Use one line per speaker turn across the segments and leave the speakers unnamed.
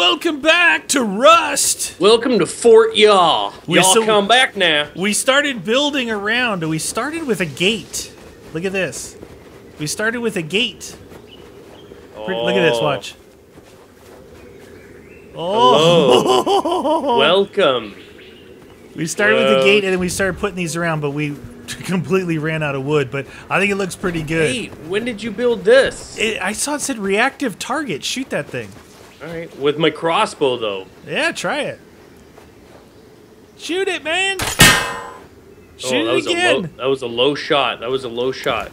welcome back to Rust.
Welcome to Fort Yaw.
We
Y'all
so-
come back now.
We started building around. We started with a gate. Look at this. We started with a gate. Pretty- Look at this.
Oh.
Watch. Oh,
Hello. Welcome.
we started with a gate and then we started putting these around, but we completely ran out of wood. But I think it looks pretty good.
Hey, when did you build this?
It, I saw it said reactive target. Shoot that thing.
All right, with my crossbow though.
Yeah, try it. Shoot it, man. Oh, Shoot
oh, that
it
was
again.
a low. That was a low shot. That was a low shot.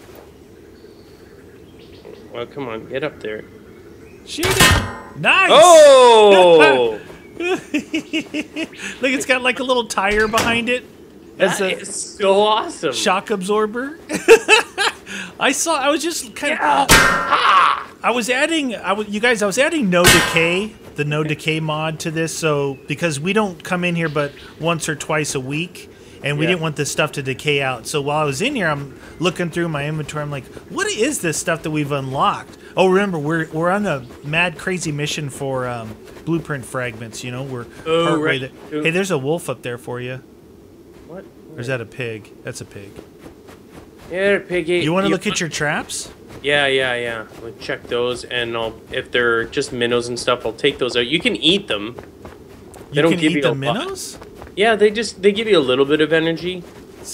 Well, come on, get up there.
Shoot it. Nice.
Oh,
Look, it's got like a little tire behind it as
that
a
is so awesome.
shock absorber. I saw. I was just kind of.
Ah!
I was adding. I was, you guys. I was adding no decay, the no decay mod to this. So because we don't come in here but once or twice a week, and we
Yeah.
didn't want this stuff to decay out. So while I was in here, I'm looking through my inventory. I'm like, what is this stuff that we've unlocked? Oh, remember we're we're on a mad crazy mission for um, blueprint fragments. You know, we're
Oh, right.
there. Hey, there's a wolf up there for you.
What?
Or is that a pig? That's a pig.
Yeah, piggy.
You want to look at your traps?
Yeah, yeah, yeah. We'll check those, and I'll, if they're just minnows and stuff, I'll take those out. You can eat them. They
You
don't
can
give
eat
you
the minnows.
Yeah, they just they give you a little bit of energy,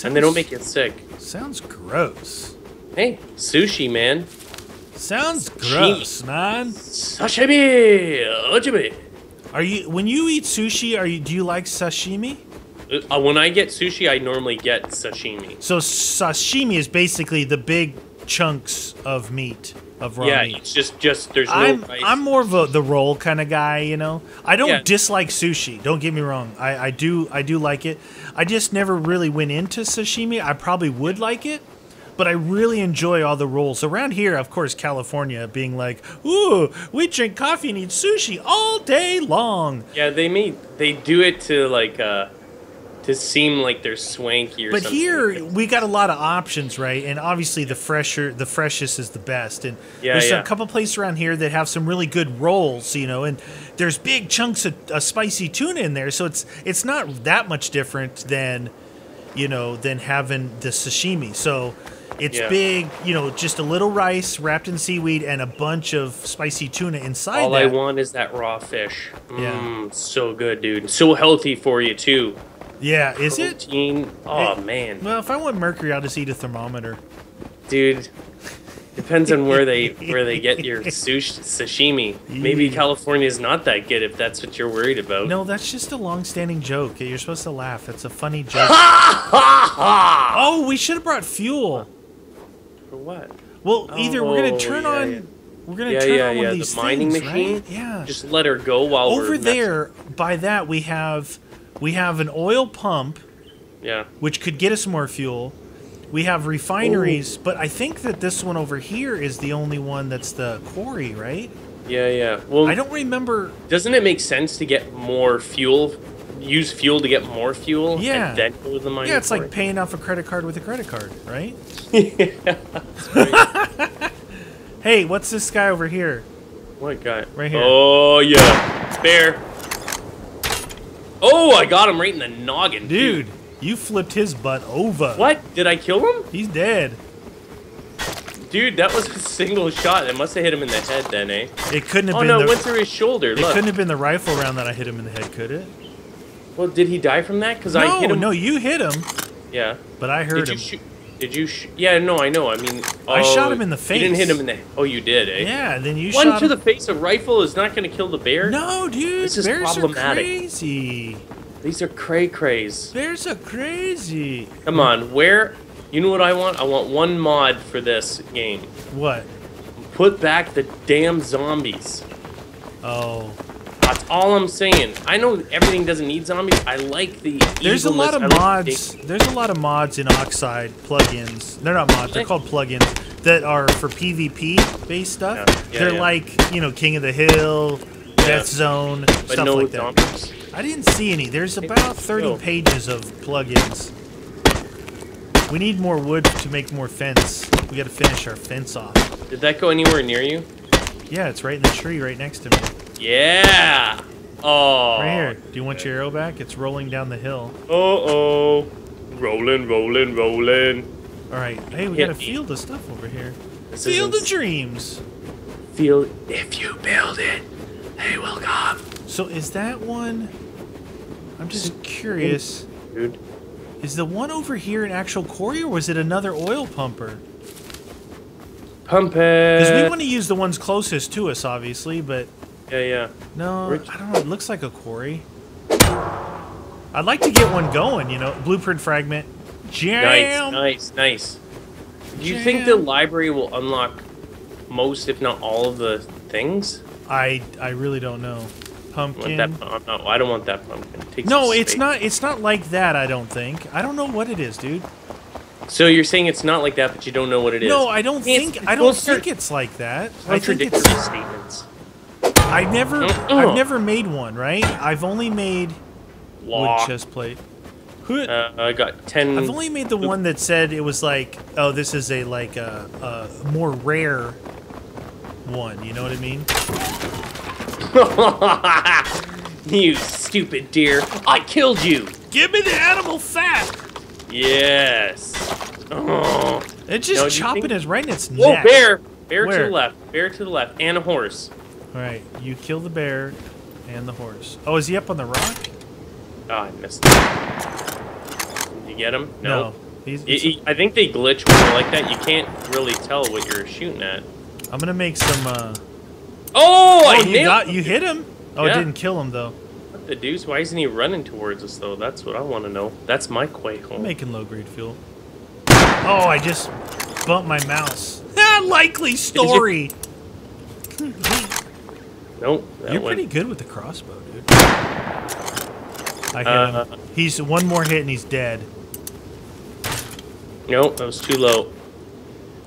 and they don't make you sick.
Sounds gross.
Hey, sushi, man.
Sounds gross, man.
Sashimi, ojimi.
Are you when you eat sushi? Are you do you like sashimi?
Uh, when I get sushi, I normally get sashimi.
So sashimi is basically the big chunks of meat of raw
yeah,
meat.
it's just just there's no
I'm. I'm more of a the roll kind of guy, you know. I don't
Yeah.
dislike sushi. Don't get me wrong. I, I do I do like it. I just never really went into sashimi. I probably would like it, but I really enjoy all the rolls around here. Of course, California being like, ooh, we drink coffee and eat sushi all day long.
yeah, they mean they do it to like uh to seem like they're swanky or
But here we got a lot of options, right? And obviously the fresher, the freshest is the best. And
Yeah,
there's
yeah.
a couple places around here that have some really good rolls, you know. And there's big chunks of, of spicy tuna in there, so it's it's not that much different than, you know, than having the sashimi. So it's
Yeah.
big, you know, just a little rice wrapped in seaweed and a bunch of spicy tuna inside
All
that.
I want is that raw fish.
Yeah.
Mm, so good, dude. So healthy for you too.
Yeah, is it?
Protein. Oh
It-
man,
Well, if I want mercury, I'll just eat a thermometer.
dude. Depends on where they where they get your sushi sashimi. Maybe California is not that good if that's what you're worried about.
No, that's just a long-standing joke. You're supposed to laugh. That's a funny joke. oh, we should have brought fuel.
For what?
Well, either we're gonna
Oh,
turn
yeah,
on,
yeah.
we're gonna
Yeah,
turn on one of
The
these
mining
things,
machine.
right? Yeah.
Just let her go while we're
Over there, by that we have we have an oil pump,
Yeah.
which could get us more fuel. We have refineries, but I think that this one over here is the only one that's the quarry, right?
Yeah, yeah. Well,
I don't remember.
doesn't it make sense to get more fuel? Use fuel to get more fuel.
Yeah.
And then go to the mining.
Yeah, it's like
quarry?
paying off a credit card with a credit card, right? yeah. Hey, what's this guy over here?
What guy?
Right here.
Oh yeah, bear. Oh, I got him right in the noggin,
Dude, you flipped his butt over.
What? Did I kill him?
He's dead.
Dude, that was a single shot. It must have hit him in the head then, eh?
It couldn't have
Oh
been
no,
the
it went through his shoulder.
it
Look.
couldn't have been the rifle round that I hit him in the head, could it?
Well, did he die from that? Because I
No,
hit him.
no, you hit him,
Yeah.
but I heard
Did you
him.
Did you? Sh- yeah, no, I know. I mean,
I
oh,
shot him in the face.
You didn't hit him in the. Oh, you did, eh?
Yeah, then you
One to
him.
the face. A rifle is not going to kill the bear.
No, dude,
This is
bears are
problematic.
crazy.
These are cray crays.
Bears are crazy.
Come on, where? You know what I want? I want one mod for this game.
What?
Put back the damn zombies.
Oh,
That's all I'm saying. I know everything doesn't need zombies. I like the.
there's a lot of.
I like
mods. There's a lot of mods in Oxide plugins. They're not mods. They're called plugins that are for PvP based stuff.
Yeah, yeah,
they're
yeah.
like you know King of the Hill, Death Zone,
But
stuff
no
like that.
zombies.
I didn't see any. There's about 30
No.
pages of plugins. We need more wood to make more fence. We got to finish our fence off.
Did that go anywhere near you?
Yeah, it's right in the tree right next to me.
Yeah. Oh.
Right here. Do you want your arrow back? It's rolling down the hill.
Uh oh. Rolling, rolling, rolling.
All right. Hey, we got a field of stuff over here.
This
Field of dreams.
Field. If you build it, they will come.
So is that one? I'm just curious.
Dude.
Is the one over here an actual quarry, or was it another oil pumper?
Pump
Because we want to use the ones closest to us, obviously, but
Yeah, yeah.
no,
Which-
I don't know. It looks like a quarry. I'd like to get one going, you know. Blueprint fragment.
Nice,
Jam.
nice, nice. Do you think the library will unlock most, if not all, of the things?
I I really don't know.
I
Pumpkin.
that, oh, no, I don't want that pumpkin. It
No, it's
space.
not. It's not like that. I don't think. I don't know what it is, dude.
So you're saying it's not like that, but you don't know what it is?
No, I don't
It's-
think. I don't think it's like that. I think
contradictory
it's.
statements.
I never. I've never made one. Right. I've only made
Law.
wood chest plate. Hood.
Uh, I got ten.
I've only made the one that said it was like, oh, this is a like a, a more rare one. You know what I mean?
you stupid deer! I killed you.
Give me the animal fat.
Yes. Oh.
It's just chopping
think-
us right in its
Whoa,
neck.
bear! Bear to the left. Bear to the left, and a horse.
All right, you kill the bear and the horse. Oh, is he up on the rock?
Oh, I missed. It. Did you get him? No.
He's,
Y- y- I think they glitch when they're like that. You can't really tell what you're shooting at.
I'm gonna make some. Uh,
Oh, I
oh, you
nailed
got you hit him. Oh, it didn't kill him though.
What the deuce? Why isn't he running towards us though? That's what I want to know. That's my quake
I'm making low grade fuel. Oh, I just bumped my mouse. Ah, likely story.
Nope.
You're
went-
pretty good with the crossbow, dude. I hit
Uh,
him. He's one more hit and he's dead.
Nope, that was too low.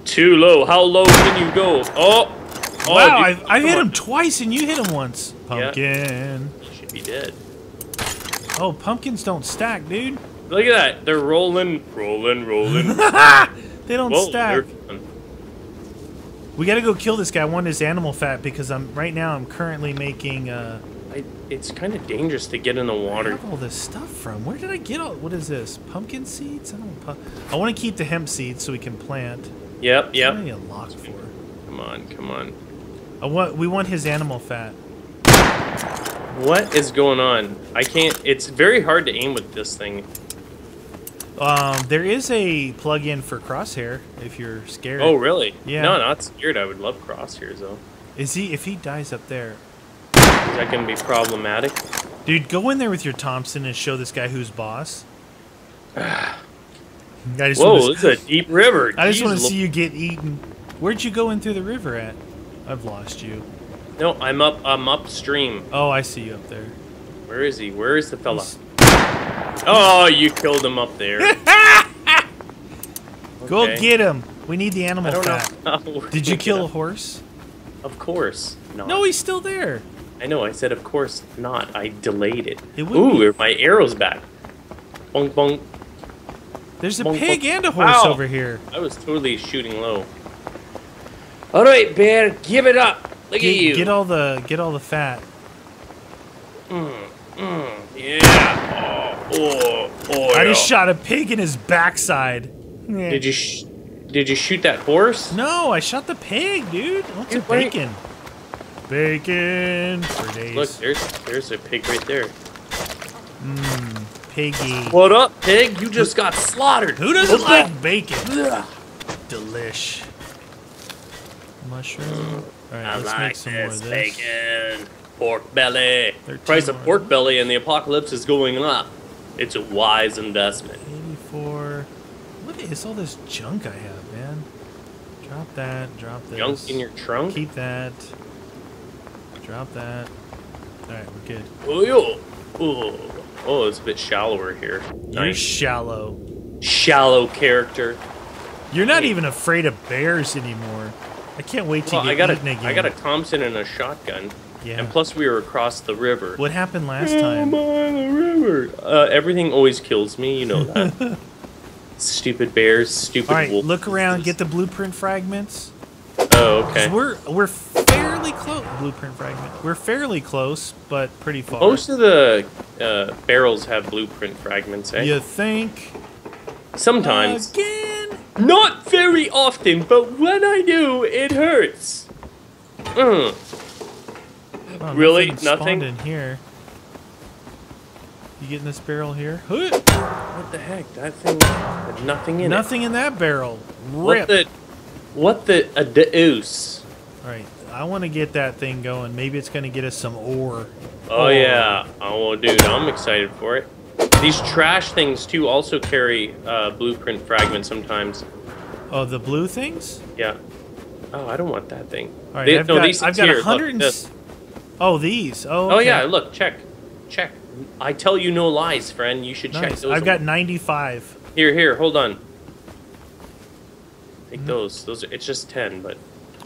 Too low. How low can you go? Oh. Oh,
wow, I've, I've hit
on.
him twice and you hit him once. Pumpkin.
You should be dead.
Oh, pumpkins don't stack, dude.
Look at that. They're rolling, rolling, rolling.
They don't
Whoa,
stack. We gotta go kill this guy. I want his animal fat because I'm right now. I'm currently making. Uh,
I, it's kind of dangerous to get in the
where
water.
all this stuff from? Where did I get all? What is this? Pumpkin seeds? I don't. Pu- I want to keep the hemp seeds so we can plant.
Yep,
What do I
yep.
need a lock for?
Come on, come on.
I want. We want his animal fat.
What is going on? I can't. It's very hard to aim with this thing.
Um, there is a plug-in for crosshair if you're scared.
Oh, really?
Yeah.
No, not scared. I would love crosshairs though.
Is he? If he dies up there,
Is that gonna be problematic?
dude, go in there with your Thompson and show this guy who's boss. I just
Whoa, this is a deep river.
I just want to see you get eaten. Where'd you go in through the river at? I've lost you.
No, I'm up. I'm upstream.
Oh, I see you up there.
Where is he? Where is the fella?
He's-
Oh, you killed him up there.
Go get him. We need the
I
animal
don't
fat.
know.
Did you kill a horse?
Of course. No.
No, he's still there.
I know. I said of course not. I delayed it.
It
Ooh,
be-
my arrow's back. Bonk bonk.
There's a
Bonk,
pig
bonk.
and a horse
Ow.
over here.
I was totally shooting low. All right, bear, give it up. Look
Get,
at you.
get all the get all the fat.
Mm, mm, yeah. Oh, oh.
I
yeah.
just shot a pig in his backside.
Did you? Sh- did you shoot that horse?
No, I shot the pig, dude. What's a
Dude, why-
bacon? Bacon for days.
Look, there's there's a pig right there.
Mmm, piggy.
What up, pig? You just got slaughtered.
Who doesn't
Look
like bacon?
at-
Delish. Mushroom. Mm, All right,
I
let's
like
make some more of this.
bacon. Pork belly.
13
Price of pork belly and the apocalypse is going up. It's a wise investment.
84. What is all this junk I have, man? Drop that. Drop this.
Junk in your trunk?
Keep that. Drop that. All right, we're good.
Oh, yo. Oh, oh, it's a bit shallower here.
You're
Nice.
shallow.
Shallow character.
You're not even afraid of bears anymore. I can't wait to
Well,
get
I got
eaten
a,
again.
I got a Thompson and a shotgun.
Yeah.
And plus, we were across the river.
What happened last
I'm
time?
River. Uh, everything always kills me. You know that. stupid bears. Stupid
All right,
wolves.
look around. Get the blueprint fragments.
Oh, okay.
We're we're fairly fairly close. Blueprint fragment. We're fairly close, but pretty far.
Most of the uh, barrels have blueprint fragments, eh?
You think?
Sometimes.
Again?
Not very often, but when I do, it hurts. Mm.
Oh,
Really?
nothing
Nothing?
in here. You getting this barrel here?
What the heck? That thing had nothing in it.
Nothing in that barrel.
it. What
Rip.
the? What the? A deuce.
All right, I want to get that thing going. Maybe it's going to get us some ore.
Oh yeah. Oh dude, I'm excited for it. These trash things too also carry uh, blueprint fragments sometimes.
Oh, the blue things?
Yeah. Oh, I don't want that thing.
All right,
They-
I've
no,
got,
these
I've got
here,
a hundred.
look,
and Oh, these. Oh,
Oh yeah, look, check, check. I tell you no lies, friend. You should check those.
I've got 95.
here, here. Hold on. Take
Mm-hmm.
those. Those. Are, it's just ten, but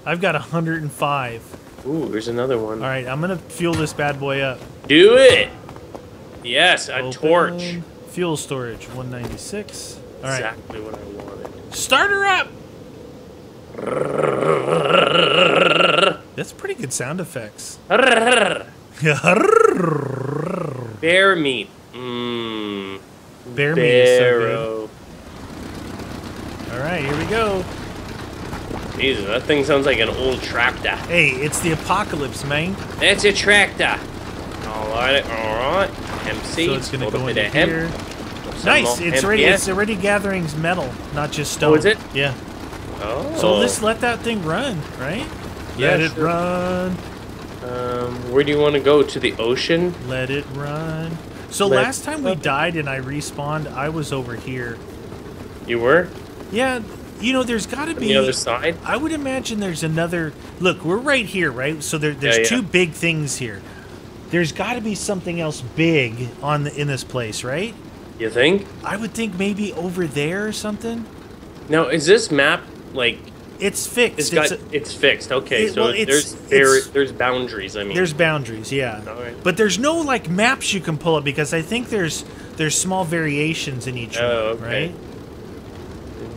I've got 105.
ooh, there's another one.
All right, I'm gonna fuel this bad boy up.
Do it. Yes, a
Open.
torch.
Fuel storage 196. All right,
Exactly what I wanted.
start her up. That's pretty good sound effects.
Bear meat. Mmm.
Bear meat is so good. All right, here we go.
Jesus, that thing sounds like an old tractor.
Hey, it's the apocalypse, man.
That's a tractor. All right, all right. MC.
So it's gonna go into
hemp,
here. Nice. It's
hemp,
already
yeah.
it's already gathering metal, not just stone.
Oh, is it?
Yeah.
Oh.
So let's let that thing run, right?
Yeah,
let it run.
Um, where do you want to go? To the ocean?
Let it run. So
Let-
last time we died and I respawned, I was over here.
You were
Yeah, you know, there's got to be.
the other side.
I would imagine there's another. Look, we're right here, right? So there, there's
Yeah, yeah.
two big things here. There's got to be something else big on the, in this place, right?
You think?
I would think maybe over there or something.
Now, is this map like
It's fixed.
it's got
a-
it's fixed? Okay,
It-
so
well,
there's there there's boundaries. I mean,
There's boundaries, yeah.
Alright.
But there's no like maps you can pull up because I think there's there's small variations in each
Oh,
one,
okay.
right?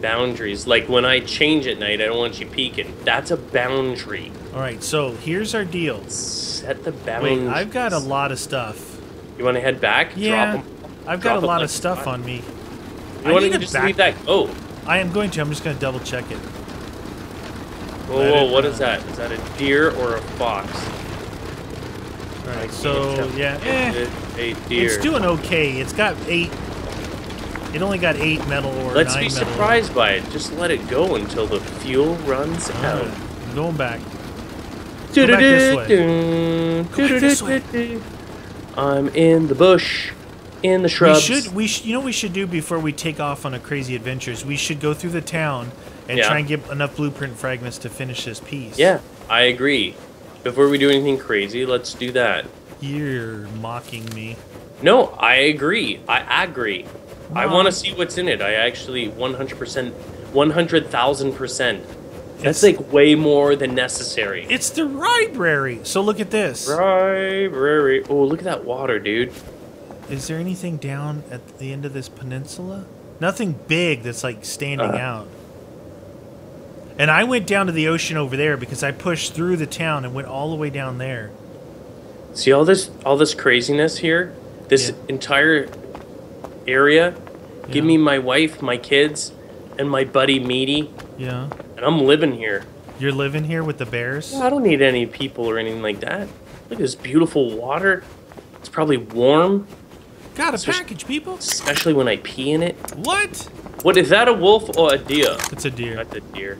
boundaries. Like when I change at night, I don't want you peeking. That's a boundary.
All right, so here's our deal.
Set the boundaries.
Wait, I've got a lot of stuff.
You want to head back?
Yeah,
Drop?
I've
drop
got a
'em
lot
like
of stuff on me.
You
I
want to just
back-
leave that? Oh,
I am going to. I'm just going to double check it.
Whoa,
Let
whoa!
it
What is that? Is that a deer or a fox?
All
I
right, so yeah, eh,
Is a deer?
it's doing okay. It's got eight. It only got eight metal or
Let's be
metal.
surprised by it. Just let it go until the fuel runs
All
out.
right, I'm going back. Go back this way. Go back this way.
I'm in the bush, in the shrubs.
We should. We sh- You know, what we should do before we take off on a crazy adventures. We should go through the town and
Yeah.
try and get enough blueprint fragments to finish this piece.
Yeah, I agree. Before we do anything crazy, let's do that.
You're mocking me.
No, I agree. I agree. I want to see what's in it. I actually 100%, 100,000%. That's
It's-
like way more than necessary.
It's the library. So look at this.
Library. Oh, look at that water, dude.
Is there anything down at the end of this peninsula? Nothing big that's like standing
Uh.
out. And I went down to the ocean over there because I pushed through the town and went all the way down there.
See all this all this craziness here? This
Yeah.
entire area? Give me my wife, my kids, and my buddy Meaty,
Yeah.
and I'm living here.
You're living here with the bears?
I don't need any people or anything like that. Look at this beautiful water. It's probably warm,
Got a
Especially-
package, people.
especially when I pee in it.
What?
What is that a wolf or a deer?
It's a deer.
That's a deer.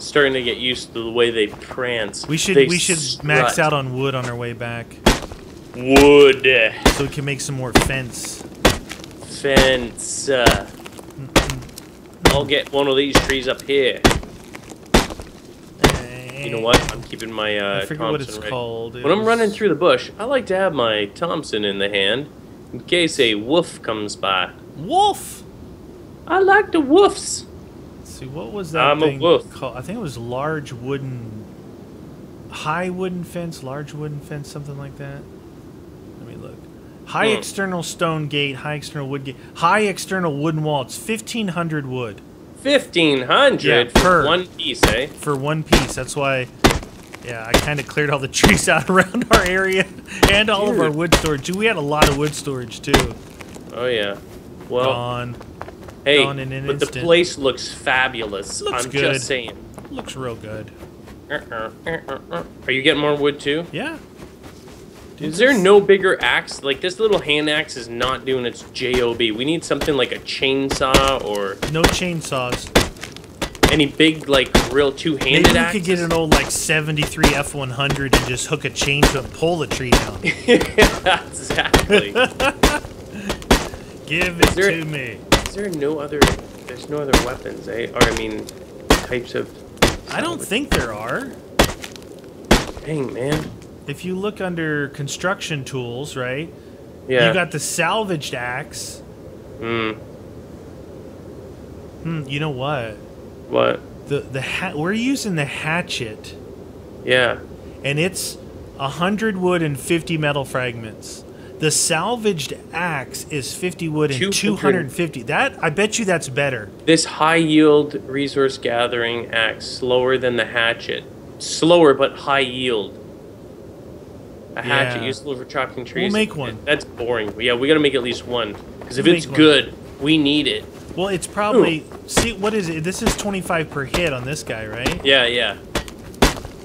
Starting to get used to the way they prance.
We should
They
we should max out on wood on our way back
wood
so we can make some more fence.
fence. Uh, I'll get one of these trees up here. You know what? I'm keeping my uh,
I forget
Thompson
what it's
ready.
called. It
When I'm running through the bush, I like to have my Thompson in the hand in case a wolf comes by.
wolf.
I like the wolves.
See what was that
I'm
thing called? I think it was large wooden, high wooden fence, large wooden fence, something like that. Let me look. High
Hmm.
external stone gate, high external wood gate, high external wooden wall. It's fifteen hundred wood
Fifteen hundred
Yeah, per.
for one piece, eh?
for one piece. That's why Yeah, I kind of cleared all the trees out around our area and all of our wood storage. We had a lot of wood storage too.
Oh yeah. Well,
Gone.
Hey,
gone in an
but the place looks fabulous.
Looks
I'm
good.
just saying.
Looks real good.
Uh-uh, uh-uh, uh-uh. Are you getting more wood too?
Yeah.
Is there no bigger axe? Like this little hand axe is not doing its job. We need something like a chainsaw or
No chainsaws. any
big like real two-handed
Maybe we
axe.
could get an old like 73 F100 and just hook a chain to it and pull the tree down.
exactly.
Give it
there-
to me.
Is there no other? There's no other weapons, eh? Or I mean, types of.
I don't think there are.
Dang man.
If you look under construction tools, right?
Yeah.
You got the salvaged axe.
Hmm.
Hmm, you know what?
What?
The the ha- we're using the hatchet
Yeah.
and it's a 100 wood and 50 metal fragments. The salvaged axe is 50 wood and
200.
250. That I bet you that's better.
This high yield resource gathering axe slower than the hatchet. Slower but high yield. A hatchet
Yeah.
useful for chopping trees.
We'll make one.
That's boring. Yeah, we gotta make at least one. Because if
We'll
it's
make one.
good, we need it.
Well, it's probably see what is it? This is 25 per hit on this guy, right?
Yeah, yeah.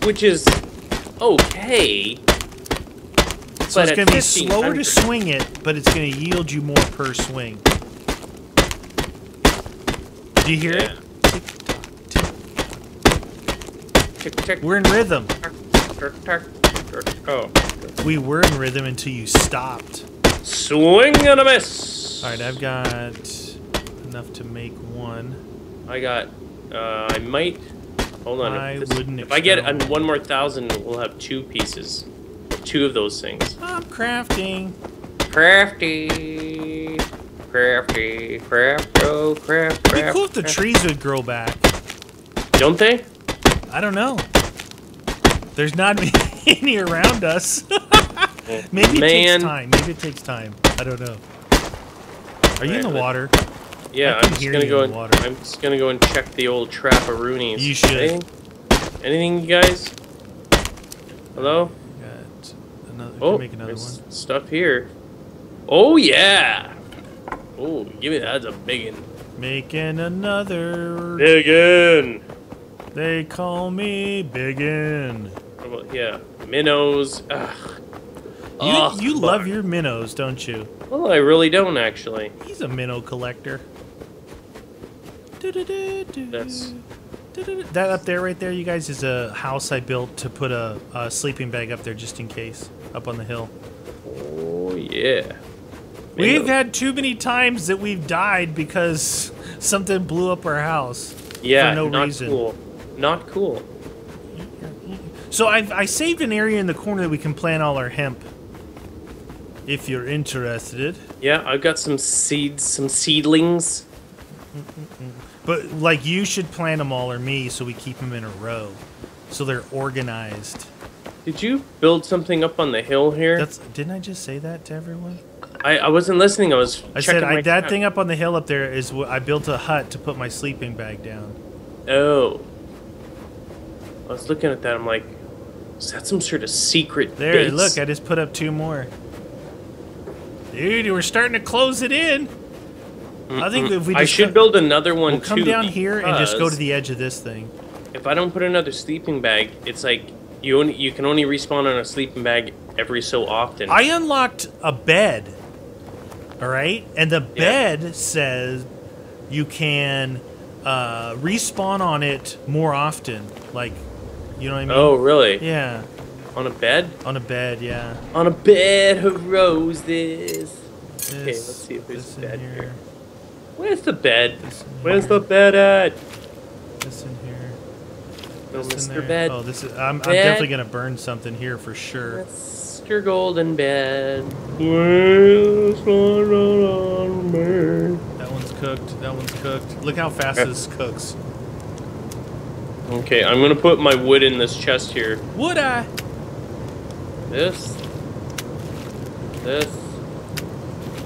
Which is okay.
So
but
it's going to be slower to swing it, but it's going to yield you more per swing. Do you hear
Yeah.
it?
Tick, tick,
We're in rhythm.
tick, tick, tick. Oh.
We were in rhythm until you stopped.
Swing and a miss.
All right, I've got enough to make one.
I got. Uh, I might. Hold on.
I
if, this-
wouldn't
if I get
expel.
one more thousand, we'll have two pieces. Two of those things.
I'm crafting.
Crafty. Crafty. Crafto. Craft.
It'd be
Craft.
cool if the trees would grow back.
Don't they?
I don't know. There's not any around us. Maybe it takes time. Maybe it takes time. I don't know. Are you in the water?
Yeah,
I can
I'm just
hear
gonna
you
go
in
and
the water.
I'm just gonna go and check the old trapperoonies.
You should.
Anything? Anything, you guys? Hello?
Got another.
Oh,
can make another one.
stuff here. Oh yeah. Oh, give me that. That's a big one.
Making another.
Big one.
They call me Biggin.
What about- Yeah, minnows. Ugh.
You,
Ugh,
you love your minnows, don't you?
Well, I really don't actually.
He's a minnow collector.
That's-
That up there, right there, you guys, is a house I built to put a, a sleeping bag up there just in case, up on the hill.
Oh yeah.
We've
Minnows.
had too many times that we've died because something blew up our house.
yeah,
for no
not
reason.
cool. Not cool.
So I've, I saved an area in the corner that we can plant all our hemp. If you're interested.
Yeah, I've got some seeds, some seedlings. Mm, mm, mm.
But like you should plant them all or me so we keep them in a row. So they're organized.
Did you build something up on the hill here?
That's didn't I just say that to everyone?
I, I wasn't listening. I was.
I said I, that thing up on the hill up there is wh- I built a hut to put my sleeping bag down.
Oh. I was looking at that. I'm like, is that some sort of secret
There,
base?
look, I just put up two more. Dude, we're starting to close it in. I think if we just
I should build another one
we'll come down here and just go to the edge of this thing.
If I don't put another sleeping bag, it's like you only you can only respawn on a sleeping bag every so often.
I unlocked a bed. All right, and the
Yeah.
bed says you can uh, respawn on it more often. Like, you know what I mean?
oh really?
yeah,
On a bed?
on a bed. Yeah.
On a bed of roses. Okay, let's see if there's a bed here. Where's the bed? Where's the bed at?
This in here.
No,
this
Mr.
there.
Bed.
Oh, this is. I'm, I'm definitely gonna burn something here for sure.
Mr. Golden Bed. Where's my bed?
That one's cooked. That one's cooked. Look how fast this cooks.
Okay, I'm gonna put my wood in this chest here.
Would I?
This, this,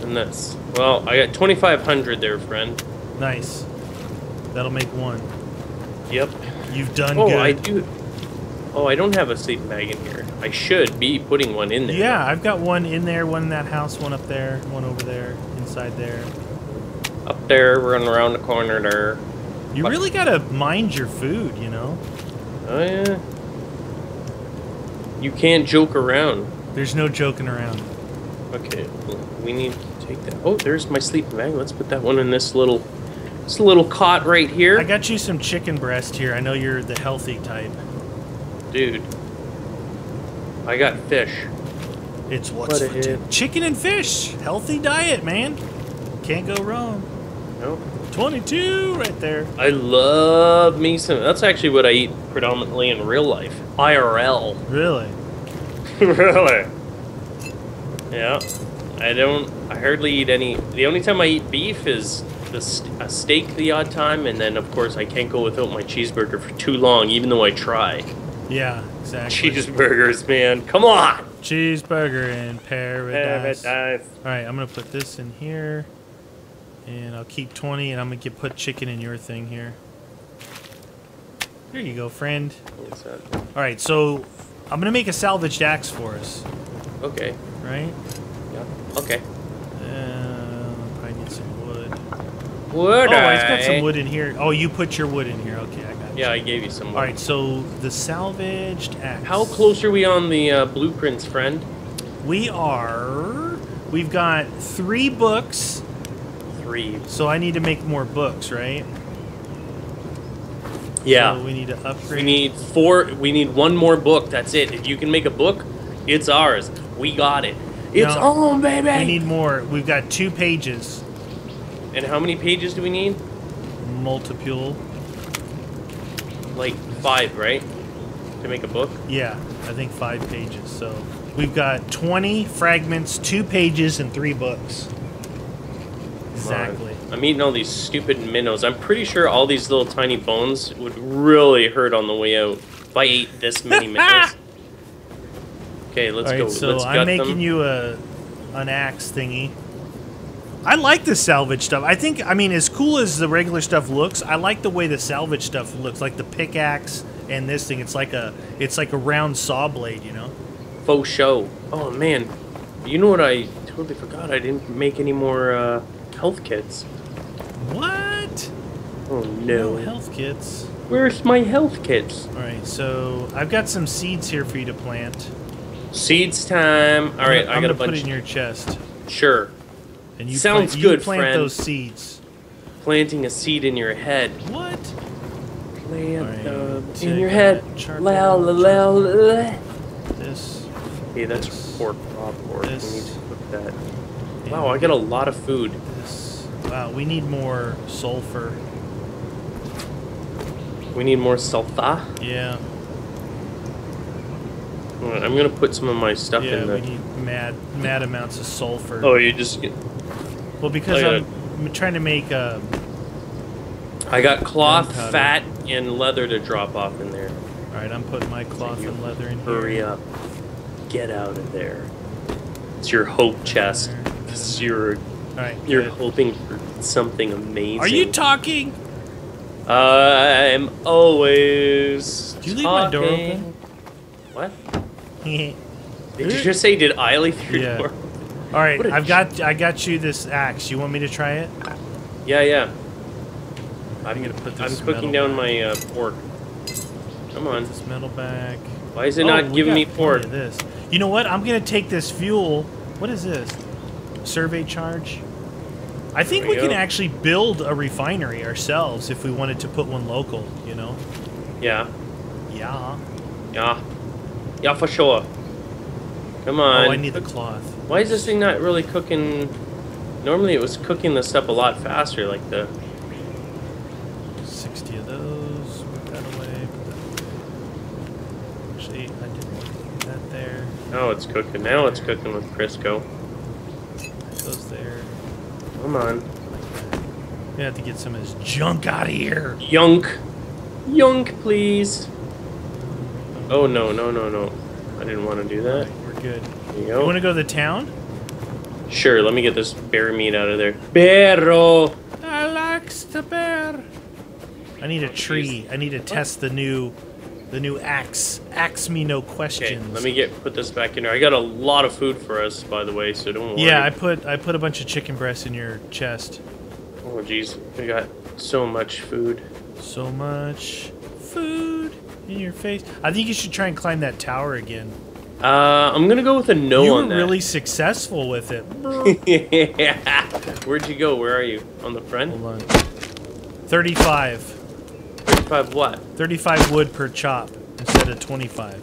and this. Well, I got 2,500 there, friend.
Nice. That'll make one.
Yep.
You've done
Oh,
good.
I do. Oh, I don't have a sleeping bag in here. I should be putting one in there.
Yeah, I've got one in there, one in that house, one up there, one over there, inside there.
Up there, running around the corner there.
You
What?
really gotta mind your food, you know?
Oh yeah. You can't joke around.
There's no joking around.
Okay, we need take that. Oh, there's my sleeping bag. Let's put that one in this little, this little cot right here,
I got you some chicken breast here. I know you're the healthy type.
dude. I got fish.
It's what's
What
for
a
t-
hit.
chicken and fish. Healthy diet, man. Can't go wrong.
No,
22 right there.
I love me some. That's actually what I eat predominantly in real life. IRL.
Really?
really? Yeah. I don't. I hardly eat any. The only time I eat beef is the st- a steak the odd time, and then of course I can't go without my cheeseburger for too long, even though I try.
Yeah, exactly.
Cheeseburgers, man. Come on.
Cheeseburger in paradise.
Paradise.
All right, I'm gonna put this in here, and I'll keep 20, and I'm gonna get put chicken in your thing here. There you go, friend. All right, so I'm gonna make a salvaged axe for us,
Okay.
right?
Okay.
Uh, probably need some wood.
Would
oh, I've got some wood in here. Oh, you put your wood in here. Okay, I got you.
Yeah, I gave you some.
All right, so the salvaged axe.
How close are we on the uh, blueprints, friend?
We are. We've got three books,
Three.
so I need to make more books, right?
Yeah.
So we need to upgrade.
We need four. We need one more book. That's it. If you can make a book, it's ours. We got it. It's
No.
on, baby.
We need more. We've got two pages.
and how many pages do we need?
Multiple.
Like five, right? To make a book.
Yeah, I think five pages. So we've got 20 fragments, two pages, and three books. Exactly.
I'm eating all these stupid minnows. I'm pretty sure all these little tiny bones would really hurt on the way out if I ate this many minnows. Okay, let's
All right,
go.
so
let's
I'm making
them.
you a an axe thingy. I like the salvage stuff. I think, I mean, as cool as the regular stuff looks, I like the way the salvage stuff looks, like the pickaxe and this thing. It's like a, it's like a round saw blade, you know.
faux show. Oh man, you know what? I totally forgot. I didn't make any more uh, health kits.
What?
Oh
No
no.
health kits.
Where's my health kits?
All right, so I've got some seeds here for you to plant.
Seeds time. All right,
I'm
I got
gonna
a bunch.
put it in your chest,
Sure.
and you
Sounds
plant, you plant
friend.
those seeds.
Planting a seed in your head.
What?
Plant them
take
in your head. La la la la.
This.
Hey, that's
This.
pork pork. We need to cook that. Wow, I got a lot of food.
This. Wow, we need more sulfur.
We need more sulfur.
Yeah,
I'm gonna put some of my stuff
yeah,
in there.
Yeah, we need mad, mad amounts of sulfur.
Oh, you just get.
well, because I'm, I'm trying to make uh,
I got cloth, fat, and leather to drop off in there.
All right, I'm putting my cloth and leather in
Hurry
here.
Hurry up. Get out of there. It's your hope chest. Because you're
right,
you're
good.
hoping for something amazing.
Are you talking?
I'm always.
Did you leave my door
talking.
open?
What?
All
Did you just say? Did I leave your
Yeah.
door?
right,
What a
I've got I got you this axe. You want me to try it?
Yeah, yeah. I'm,
gonna put
I'm
this
cooking
metal
down my uh, pork. Come on.
This metal bag.
Why is it
Oh,
not giving me pork?
This. You know what? I'm gonna take this fuel. What is this? Survey charge. I think
There
we
we
can actually build a refinery ourselves if we wanted to put one local. You know?
Yeah,
Yeah.
yeah, yeah, for sure. Come on.
Oh, I need the cloth.
Why is this thing not really cooking? Normally it was cooking this up a lot faster, like the.
Sixty of those. Put that away. Actually, I didn't want to put that there.
Now it's cooking. Now it's cooking with Crisco.
Put those there.
Come on.
We have to get some of this junk out of here.
Yunk. Yunk, please. Oh, no, no, no, no. I didn't want to do that.
Alright, we're good.
There you
You want to go to the town?
Sure, let me get this bear meat out of there. Perro!
I likes the bear. I need a tree. I need to test the new The new axe. Axe me no
Okay,
questions.
let me get put this back in there. I got a lot of food for us, by the way, so don't worry.
Yeah, I put I put a bunch of chicken breasts in your chest.
Oh jeez, we got so much food.
So much food in your face. I think you should try and climb that tower again.
Uh, I'm gonna go with a no
you were
on that.
really successful with it.
yeah. Where'd you go? Where are you? On the front?
Hold on. 35.
35 what?
35 wood per chop instead of 25.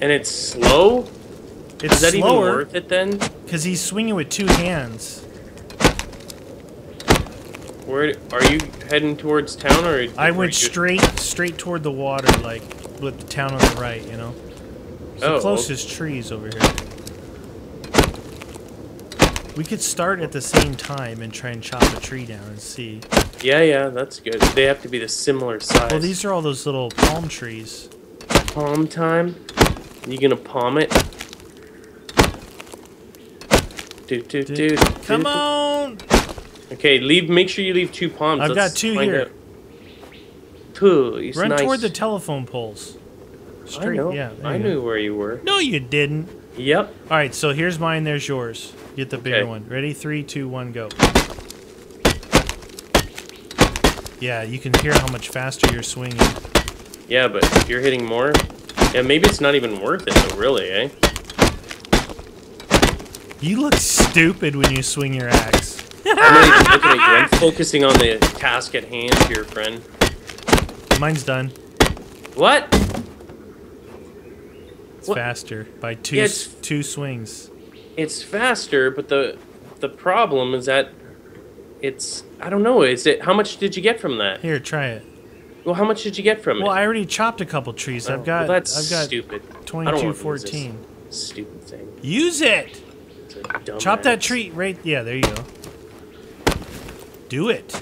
And it's slow?
It's
Is that even worth it then?
because he's swinging with two hands.
Where are you heading towards town or?
I went straight straight toward the water, like with the town on the right. You know, it's
Oh,
the closest trees over here. We could start at the same time and try and chop a tree down and see.
Yeah, yeah, that's good. They have to be the similar size.
Well, these are all those little palm trees.
palm time. You gonna palm it? Dude, dude,
Dude. Come on!
Okay, leave. Make sure you leave two palms.
I've
Let's
got two here.
out. Two. It's
Run
nice.
toward the telephone poles.
I know.
Yeah,
I
you go.
knew where you were.
No, you didn't.
Yep.
All right, so here's mine. There's yours. Get the bigger
Okay.
one. Ready? Three, two, one, go. Yeah, you can hear how much faster you're swinging.
Yeah, but if you're hitting more, yeah, maybe it's not even worth it though. Really, eh?
You look stupid when you swing your axe.
I'm looking at you. I'm focusing on the task at hand here, friend.
Mine's done.
What?
It's
What?
faster by two
Yeah,
two swings.
It's faster, but the the problem is that it's I don't know. Is it how much did you get from that?
Here, try it.
Well, how much did you get from
Well,
it?
Well, I already chopped a couple trees.
Oh,
I've got
well, that's
I've got
stupid. I don't
twenty-two
wanna use this
fourteen.
Stupid thing.
Use it.
It's a dumb
Chop that tree right. Yeah, there you go. Do it.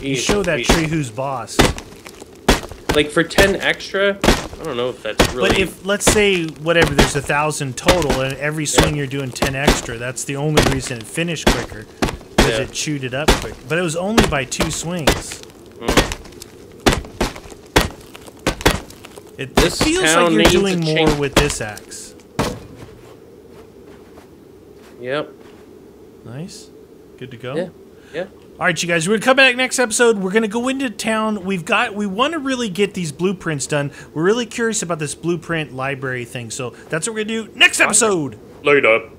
You show that
wait.
tree who's boss.
Like for ten extra, I don't know if that's really.
But if let's say whatever, there's a thousand total, and every swing you're doing ten extra. That's the only reason it finished quicker, because
Yeah.
it chewed it up quick. But it was only by two swings.
Mm.
It, it
This
feels like you're doing more with this axe.
Yep.
Nice, good to go.
Yeah. Yeah.
All right, you guys, we're gonna come back next episode. We're gonna go into town. We've got, we want to really get these blueprints done. We're really curious about this blueprint library thing, so that's what we're gonna do next episode.
Later.